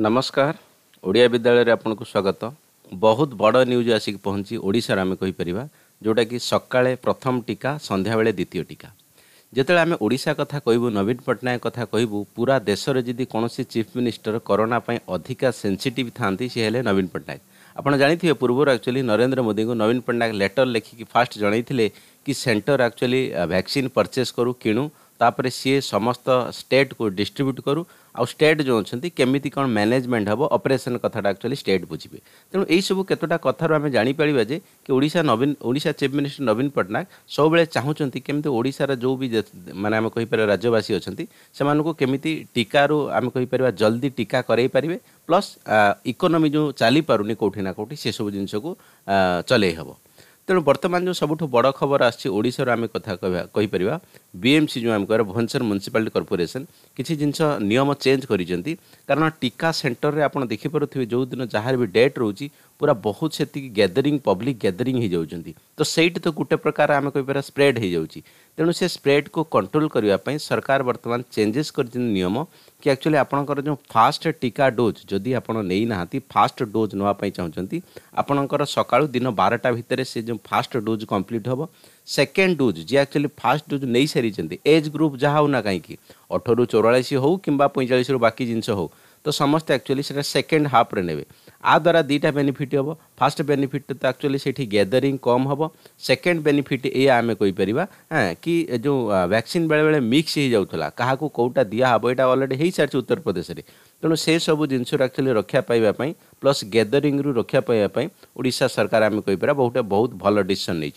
ନମସ୍କାର ଓଡ଼ିଆ ବିଦ୍ୟାଳୟରେ ଆପଣଙ୍କୁ ସ୍ୱାଗତ ବହୁତ ବଡ଼ ନ୍ୟୁଜ୍ ଆସିକି ପହଞ୍ଚି ଓଡ଼ିଶାରେ ଆମେ କହିପାରିବା ଯେଉଁଟାକି ସକାଳେ ପ୍ରଥମ ଟୀକା ସନ୍ଧ୍ୟାବେଳେ ଦ୍ୱିତୀୟ ଟୀକା ଯେତେବେଳେ ଆମେ ଓଡ଼ିଶା କଥା କହିବୁ ନବୀନ ପଟ୍ଟନାୟକ କଥା କହିବୁ ପୁରା ଦେଶରେ ଯଦି କୌଣସି ଚିଫ୍ ମିନିଷ୍ଟର କରୋନା ପାଇଁ ଅଧିକା ସେନ୍ସିଟିଭ୍ ଥାନ୍ତି ସେ ହେଲେ ନବୀନ ପଟ୍ଟନାୟକ ଆପଣ ଜାଣିଥିବେ ପୂର୍ବରୁ ଆକ୍ଚୁଆଲି ନରେନ୍ଦ୍ର ମୋଦିଙ୍କୁ ନବୀନ ପଟ୍ଟନାୟକ ଲେଟର୍ ଲେଖିକି ଫାଷ୍ଟ ଜଣାଇଥିଲେ କି ସେଣ୍ଟର ଆକ୍ଚୁଆଲି ଭ୍ୟାକ୍ସିନ୍ ପରଚେସ୍ କରୁ କିଣୁ ତାପରେ ସିଏ ସମସ୍ତ ଷ୍ଟେଟ୍କୁ ଡିଷ୍ଟ୍ରିବ୍ୟୁଟ୍ କରୁ ଆଉ ଷ୍ଟେଟ୍ ଯେଉଁ ଅଛନ୍ତି କେମିତି କ'ଣ ମ୍ୟାନେଜମେଣ୍ଟ ହେବ ଅପରେସନ୍ କଥାଟା ଆକ୍ଚୁଆଲି ଷ୍ଟେଟ୍ ବୁଝିବେ ତେଣୁ ଏହିସବୁ କେତୋଟା କଥାରୁ ଆମେ ଜାଣିପାରିବା ଯେ କି ଓଡ଼ିଶା ନବୀନ ଓଡ଼ିଶା ଚିଫ୍ ମିନିଷ୍ଟର ନବୀନ ପଟ୍ଟନାୟକ ସବୁବେଳେ ଚାହୁଁଛନ୍ତି କେମିତି ଓଡ଼ିଶାର ଯେଉଁ ବି ମାନେ ଆମେ କହିପାରିବା ରାଜ୍ୟବାସୀ ଅଛନ୍ତି ସେମାନଙ୍କୁ କେମିତି ଟିକାରୁ ଆମେ କହିପାରିବା ଜଲ୍ଦି ଟିକା କରାଇ ପାରିବେ ପ୍ଲସ୍ ଇକୋନୋମି ଯେଉଁ ଚାଲିପାରୁନି କେଉଁଠି ନା କେଉଁଠି ସେସବୁ ଜିନିଷକୁ ଚଲେଇ ହେବ ତେଣୁ ବର୍ତ୍ତମାନ ଯେଉଁ ସବୁଠୁ ବଡ଼ ଖବର ଆସିଛି ଓଡ଼ିଶାର ଆମେ କଥା କହିବା କହିପାରିବା ବିଏମ୍ସି ଯେଉଁ ଆମେ କହିବା ଭୁବନେଶ୍ୱର ମ୍ୟୁନିସିପାଲିଟି କର୍ପୋରେସନ୍ କିଛି ଜିନିଷ ନିୟମ ଚେଞ୍ଜ କରିଛନ୍ତି କାରଣ ଟିକା ସେଣ୍ଟରରେ ଆପଣ ଦେଖିପାରୁଥିବେ ଯେଉଁଦିନ ଯାହାର ବି ଡେଟ୍ ରହୁଛି ପୁରା ବହୁତ ସେତିକି ଗ୍ୟାଦରିଂ ପବ୍ଲିକ୍ ଗ୍ୟାଦରିଂ ହୋଇଯାଉଛନ୍ତି ତ ସେଇଠି ତ ଗୋଟେ ପ୍ରକାର ଆମେ କହିପାରିବା ସ୍ପ୍ରେଡ୍ ହୋଇଯାଉଛି ତେଣୁ ସେ ସ୍ପ୍ରେଡ଼କୁ କଣ୍ଟ୍ରୋଲ କରିବା ପାଇଁ ସରକାର ବର୍ତ୍ତମାନ ଚେଞ୍ଜେସ୍ କରିଛନ୍ତି ନିୟମ କି ଆକ୍ଚୁଆଲି ଆପଣଙ୍କର ଯେଉଁ ଫାଷ୍ଟ ଟିକା ଡୋଜ୍ ଯଦି ଆପଣ ନେଇନାହାନ୍ତି ଫାଷ୍ଟ ଡୋଜ୍ ନେବା ପାଇଁ ଚାହୁଁଛନ୍ତି ଆପଣଙ୍କର ସକାଳୁ ଦିନ ବାରଟା ଭିତରେ ସେ ଯେଉଁ ଫାଷ୍ଟ ଡୋଜ୍ କମ୍ପ୍ଲିଟ୍ ହେବ ସେକେଣ୍ଡ ଡୋଜ୍ ଯିଏ ଆକ୍ଚୁଆଲି ଫାଷ୍ଟ ଡୋଜ୍ ନେଇସାରିଛନ୍ତି ଏଜ୍ ଗ୍ରୁପ୍ ଯାହା ହେଉ ନା କାହିଁକି ଅଠରରୁ ଚଉରାଳିଶ ହେଉ କିମ୍ବା ପଇଁଚାଳିଶରୁ ବାକି ଜିନିଷ ହେଉ तो समस्त एक्चुअली सेकेंड हाफ्रे ने द्वारा दुटा बेनिफिट हे फास्ट बेनिफिट तो एक्चुअली से गैदरिंग कम हे सेकेंड बेनिफिट ये आम हाँ कि जो वैक्सीन बेले बेले मिक्स हो जाऊला क्या कौटा दिहब यहाँ अलरेडी हो सारी उत्तर प्रदेश में तेणु से सब जिन एक्चुअली रक्षा पाइबा प्लस गैदरिंग रक्षा पाइबापी ओडा सरकार आम कहींपर बहुत बहुत भल डसन नहीं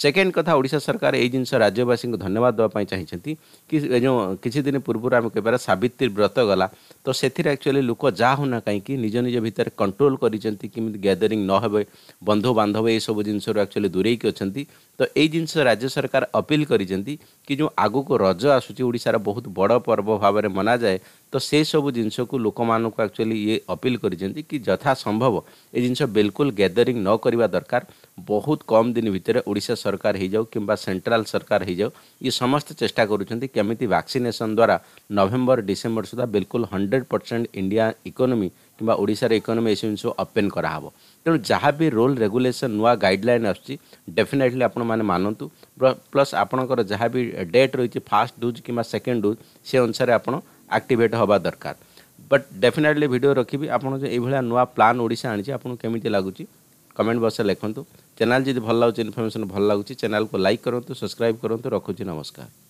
ସେକେଣ୍ଡ କଥା ଓଡ଼ିଶା ସରକାର ଏଇ ଜିନିଷ ରାଜ୍ୟବାସୀଙ୍କୁ ଧନ୍ୟବାଦ ଦେବା ପାଇଁ ଚାହିଁଛନ୍ତି କି ଯେଉଁ କିଛି ଦିନ ପୂର୍ବରୁ ଆମେ କହିପାରିବା ସାବିତ୍ରୀ ବ୍ରତ ଗଲା ତ ସେଥିରେ ଆକ୍ଚୁଆଲି ଲୋକ ଯାହା ହେଉନା କାହିଁକି ନିଜ ନିଜ ଭିତରେ କଣ୍ଟ୍ରୋଲ କରିଛନ୍ତି କେମିତି ଗ୍ୟାଦରିଂ ନହେବେ ବନ୍ଧୁବାନ୍ଧବ ଏସବୁ ଜିନିଷରୁ ଆକ୍ଚୁଆଲି ଦୂରେଇକି ଅଛନ୍ତି ତ ଏଇ ଜିନିଷ ରାଜ୍ୟ ସରକାର ଅପିଲ୍ କରିଛନ୍ତି କି ଯେଉଁ ଆଗକୁ ରଜ ଆସୁଛି ଓଡ଼ିଶାର ବହୁତ ବଡ଼ ପର୍ବ ଭାବରେ ମନାଯାଏ ତ ସେସବୁ ଜିନିଷକୁ ଲୋକମାନଙ୍କୁ ଆକ୍ଚୁଆଲି ଇଏ ଅପିଲ୍ କରିଛନ୍ତି କି ଯଥାସମ୍ଭବ ଏ ଜିନିଷ ବିଲକୁଲ ଗ୍ୟାଦରିଂ ନ କରିବା ଦରକାର ବହୁତ କମ୍ ଦିନ ଭିତରେ ଓଡ଼ିଶା ସରକାର ହେଇଯାଉ କିମ୍ବା ସେଣ୍ଟ୍ରାଲ ସରକାର ହେଇଯାଉ ଇଏ ସମସ୍ତେ ଚେଷ୍ଟା କରୁଛନ୍ତି କେମିତି ଭ୍ୟାକ୍ସିନେସନ୍ ଦ୍ୱାରା ନଭେମ୍ବର ଡିସେମ୍ବର ସୁଦ୍ଧା ବିଲକୁଲ ହଣ୍ଡ୍ରେଡ଼ ପରସେଣ୍ଟ ଇଣ୍ଡିଆ ଇକୋନୋମି କିମ୍ବା ଓଡ଼ିଶାର ଇକୋନୋମି ଏସବୁ ଜିନିଷ ଓପେନ୍ କରାହେବ ତେଣୁ ଯାହା ବି ରୋଲ୍ ରେଗୁଲେସନ୍ ନୂଆ ଗାଇଡ଼ଲାଇନ୍ ଆସୁଛି ଡେଫିନେଟଲି ଆପଣମାନେ ମାନନ୍ତୁ ପ୍ଲସ୍ ଆପଣଙ୍କର ଯାହା ବି ଡେଟ୍ ରହିଛି ଫାର୍ଷ୍ଟ ଡୋଜ୍ କିମ୍ବା ସେକେଣ୍ଡ ଡୋଜ୍ ସେ ଅନୁସାରେ ଆପଣ ଆକ୍ଟିଭେଟ୍ ହେବା ଦରକାର ବଟ୍ ଡେଫିନେଟଲି ଭିଡ଼ିଓ ରଖିବି ଆପଣ ଯେ ଏଇଭଳିଆ ନୂଆ ପ୍ଲାନ୍ ଓଡ଼ିଶା ଆଣିଛି ଆପଣଙ୍କୁ କେମିତି ଲାଗୁଛି କମେଣ୍ଟ ବକ୍ସରେ ଲେଖନ୍ତୁ ଚ୍ୟାନେଲ୍ ଯଦି ଭଲ ଲାଗୁଛି ଇନଫର୍ମେସନ୍ ଭଲ ଲାଗୁଛି ଚ୍ୟାନେଲ୍କୁ ଲାଇକ୍ କରନ୍ତୁ ସବସ୍କ୍ରାଇବ୍ କରନ୍ତୁ ରଖୁଛି ନମସ୍କାର